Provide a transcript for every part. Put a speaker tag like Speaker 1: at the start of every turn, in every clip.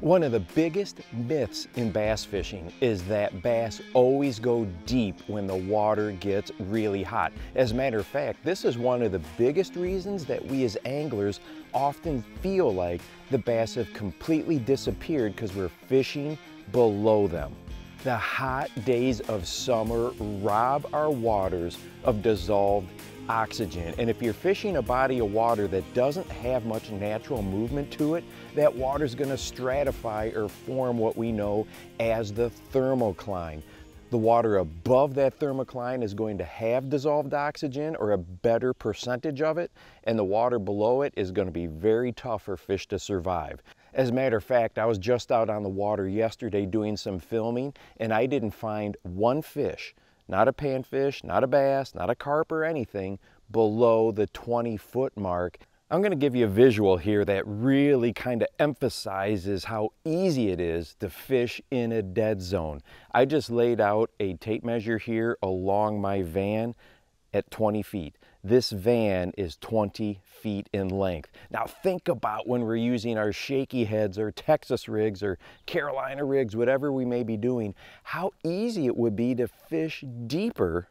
Speaker 1: One of the biggest myths in bass fishing is that bass always go deep when the water gets really hot. As a matter of fact, this is one of the biggest reasons that we as anglers often feel like the bass have completely disappeared because we're fishing below them. The hot days of summer rob our waters of dissolved oxygen. And if you're fishing a body of water that doesn't have much natural movement to it, that water's gonna stratify or form what we know as the thermocline. The water above that thermocline is going to have dissolved oxygen or a better percentage of it, and the water below it is going to be very tough for fish to survive. As a matter of fact, I was just out on the water yesterday doing some filming, and I didn't find one fish not a panfish, not a bass, not a carp or anything, below the 20 foot mark. I'm going to give you a visual here that really kind of emphasizes how easy it is to fish in a dead zone. I just laid out a tape measure here along my van at 20 feet. This van is 20 feet in length. Now think about when we're using our shaky heads or Texas rigs or Carolina rigs, whatever we may be doing, how easy it would be to fish deeper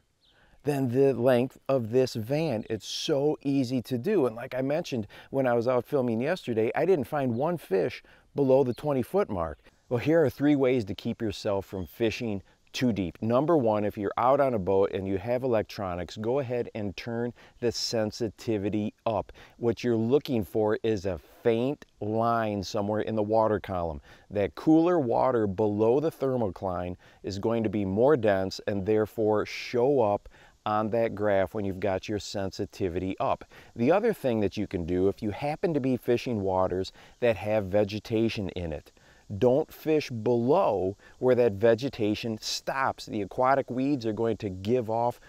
Speaker 1: than the length of this van. It's so easy to do. And like I mentioned when I was out filming yesterday, I didn't find one fish below the 20 foot mark. Well, here are three ways to keep yourself from fishing too deep. Number one, if you're out on a boat and you have electronics, go ahead and turn the sensitivity up. What you're looking for is a faint line somewhere in the water column. That cooler water below the thermocline is going to be more dense and therefore show up on that graph when you've got your sensitivity up. The other thing that you can do if you happen to be fishing waters that have vegetation in it, don't fish below where that vegetation stops. The aquatic weeds are going to give off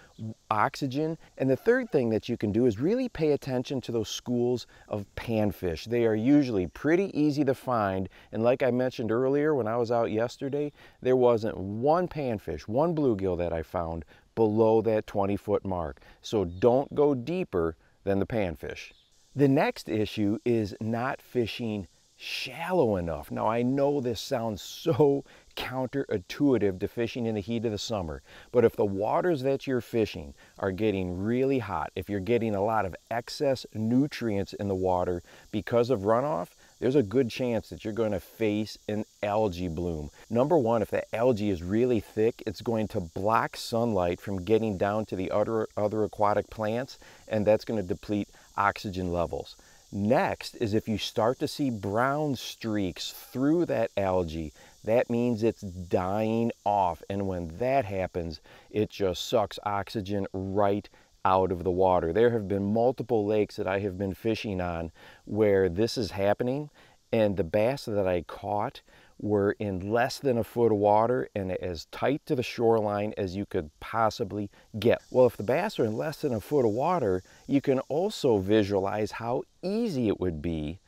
Speaker 1: oxygen. And the third thing that you can do is really pay attention to those schools of panfish. They are usually pretty easy to find. And like I mentioned earlier, when I was out yesterday, there wasn't one panfish, one bluegill that I found below that 20 foot mark. So don't go deeper than the panfish. The next issue is not fishing shallow enough. Now I know this sounds so counterintuitive to fishing in the heat of the summer, but if the waters that you're fishing are getting really hot, if you're getting a lot of excess nutrients in the water because of runoff, there's a good chance that you're going to face an algae bloom. Number one, if the algae is really thick, it's going to block sunlight from getting down to the other, other aquatic plants, and that's going to deplete oxygen levels. Next is if you start to see brown streaks through that algae, that means it's dying off. And when that happens, it just sucks oxygen right out of the water. There have been multiple lakes that I have been fishing on where this is happening and the bass that I caught were in less than a foot of water and as tight to the shoreline as you could possibly get. Well, if the bass are in less than a foot of water, you can also visualize how easy it would be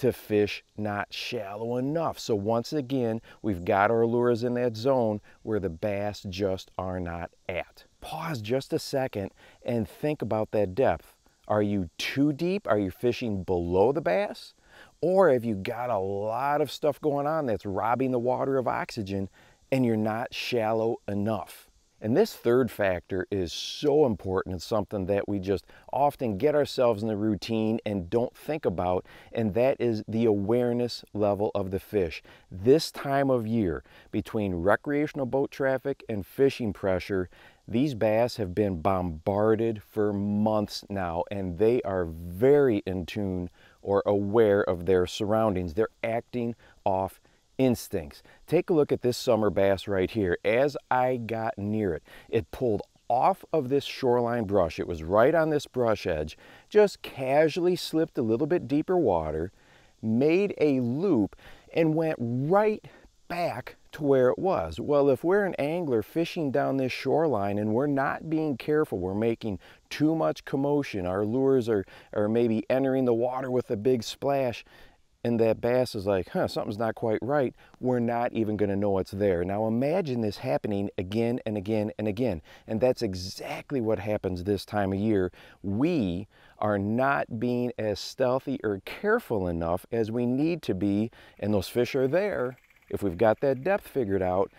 Speaker 1: to fish not shallow enough. So once again, we've got our lures in that zone where the bass just are not at. Pause just a second and think about that depth. Are you too deep? Are you fishing below the bass? Or if you got a lot of stuff going on that's robbing the water of oxygen and you're not shallow enough? And this third factor is so important. It's something that we just often get ourselves in the routine and don't think about, and that is the awareness level of the fish. This time of year, between recreational boat traffic and fishing pressure, these bass have been bombarded for months now, and they are very in tune or aware of their surroundings. They're acting off instincts. Take a look at this summer bass right here. As I got near it, it pulled off of this shoreline brush. It was right on this brush edge, just casually slipped a little bit deeper water, made a loop, and went right back to where it was. Well, if we're an angler fishing down this shoreline and we're not being careful, we're making too much commotion, our lures are, are maybe entering the water with a big splash, and that bass is like, huh, something's not quite right, we're not even going to know it's there. Now imagine this happening again and again and again. And that's exactly what happens this time of year. We are not being as stealthy or careful enough as we need to be, and those fish are there if we've got that depth figured out,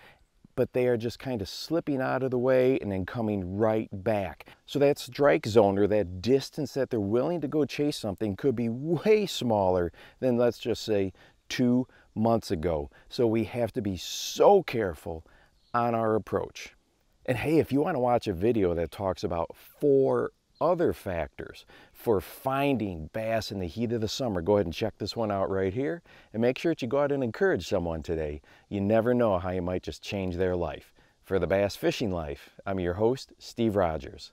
Speaker 1: but they are just kind of slipping out of the way and then coming right back. So that strike zone or that distance that they're willing to go chase something could be way smaller than let's just say two months ago. So we have to be so careful on our approach. And hey, if you want to watch a video that talks about four other factors for finding bass in the heat of the summer, go ahead and check this one out right here. And make sure that you go out and encourage someone today. You never know how you might just change their life. For the Bass Fishing Life, I'm your host, Steve Rogers.